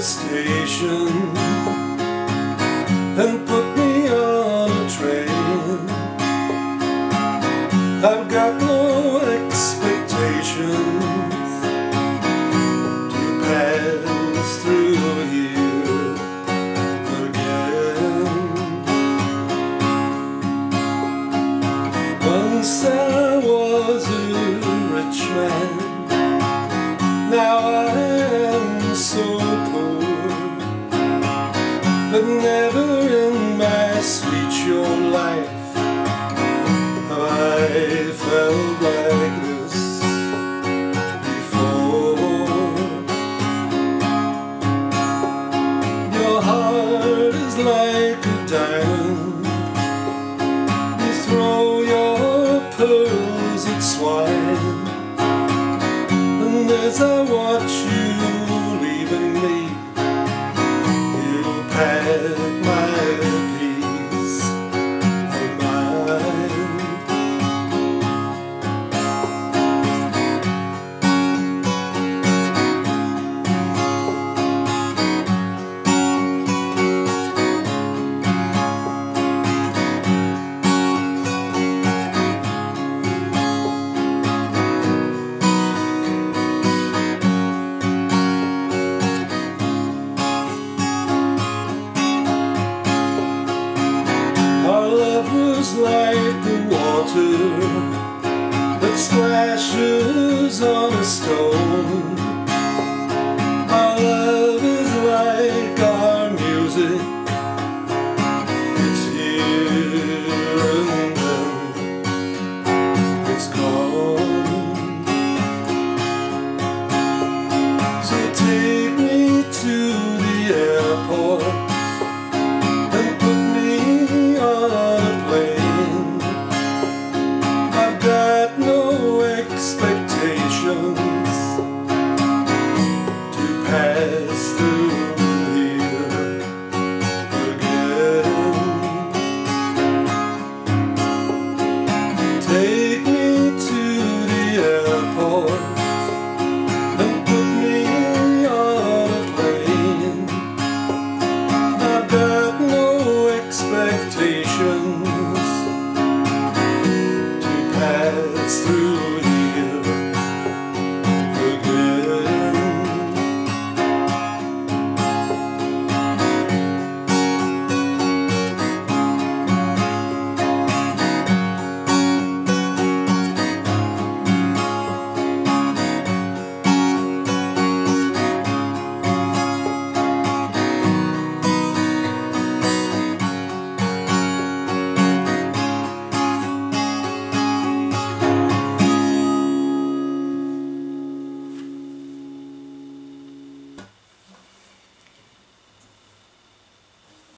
station and put me on a train. I've got no expectations to pass through here again. Once I was a rich man, now I pearls at swine, and as I watch you like the water that splashes on a stone. Our love is like our music, it's here and then, it's called. through.